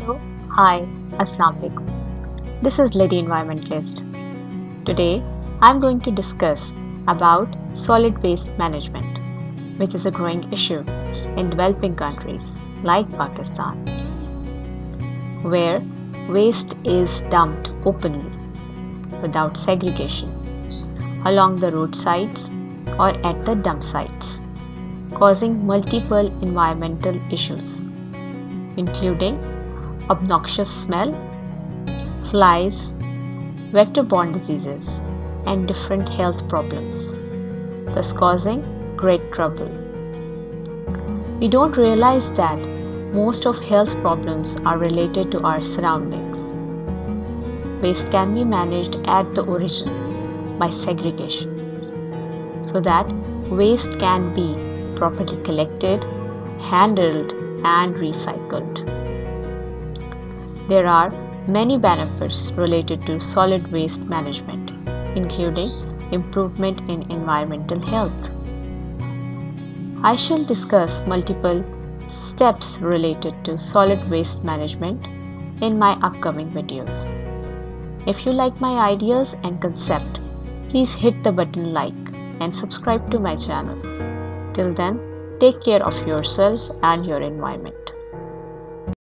Hi, Assalamu alaikum. This is Lady Environmentalist. Today, I'm going to discuss about solid waste management, which is a growing issue in developing countries like Pakistan, where waste is dumped openly without segregation along the roadsides or at the dump sites, causing multiple environmental issues, including obnoxious smell, flies, vector borne diseases, and different health problems, thus causing great trouble. We don't realize that most of health problems are related to our surroundings. Waste can be managed at the origin by segregation so that waste can be properly collected, handled, and recycled. There are many benefits related to solid waste management, including improvement in environmental health. I shall discuss multiple steps related to solid waste management in my upcoming videos. If you like my ideas and concept, please hit the button like and subscribe to my channel. Till then, take care of yourself and your environment.